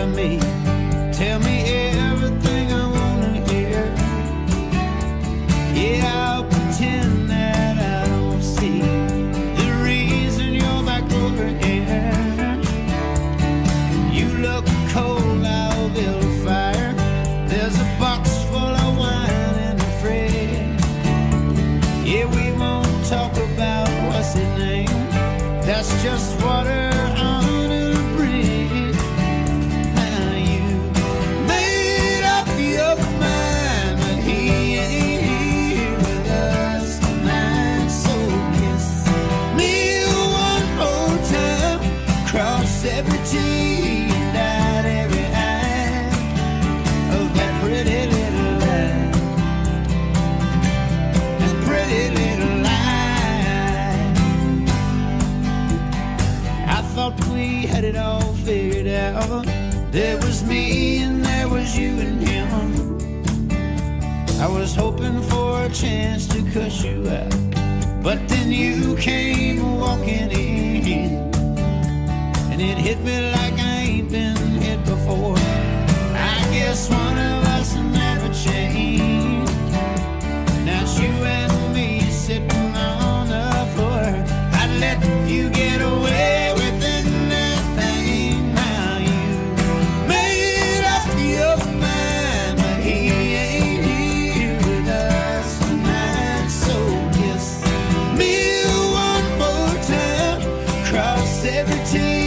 sit me. Tell me everything I wanna hear. Yeah, I'll pretend that I don't see the reason you're back over here. You look cold, I'll build a fire. There's a box full of wine in the fridge. Yeah, we won't talk about what's his name. That's just water out. There was me and there was you and him. I was hoping for a chance to cuss you out. But then you came walking in. And it hit me like I ain't been hit before. I guess one of every T